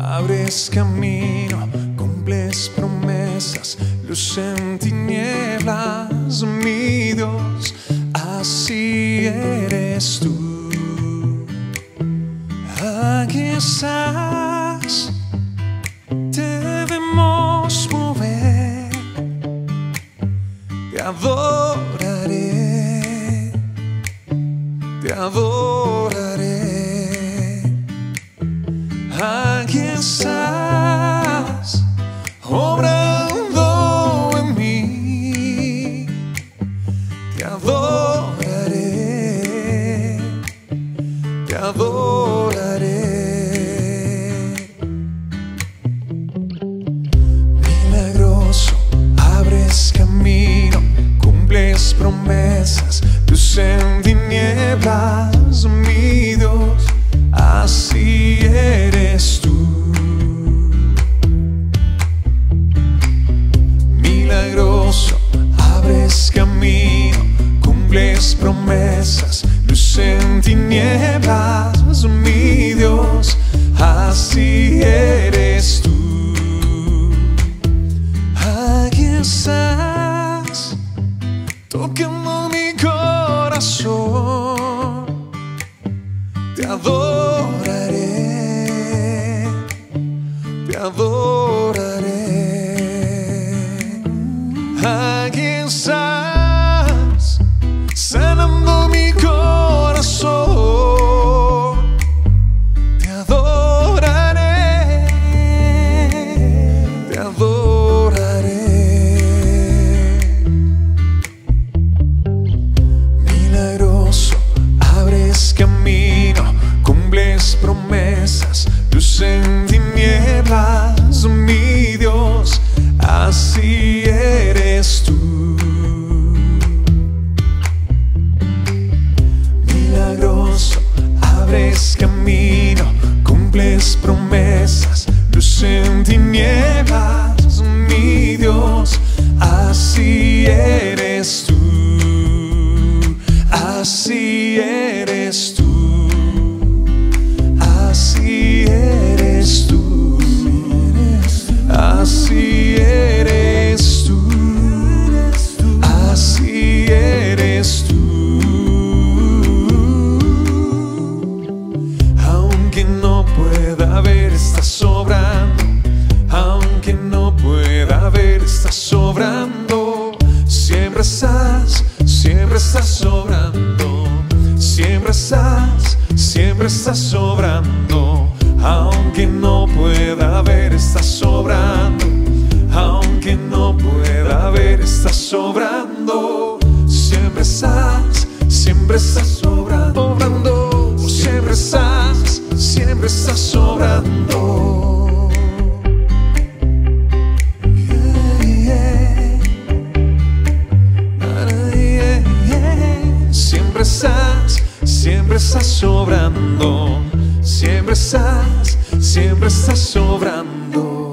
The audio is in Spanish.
abres camino, cumples promesas, luz en tinieblas, mi Dios, así eres tú. Aquí estás, debemos mover, te adoraré, te adoraré. Estás, obrando en mí, te adoraré, te adoraré. Milagroso, abres camino, cumples promesas, abres camino, cumples promesas, luz en tinieblas, mi Dios, así eres tú. Aquí estás, tocando mi corazón, te adoraré, camino, cumples promesas, luz en tinieblas, mi Dios, así eres tú, así eres tú, Siempre estás, siempre estás sobrando. Siempre estás, siempre estás sobrando. Aunque no pueda ver, estás sobrando. Aunque no pueda ver, estás sobrando. Siempre estás, siempre estás sobrando. Siempre estás sobrando. Siempre estás, siempre estás sobrando.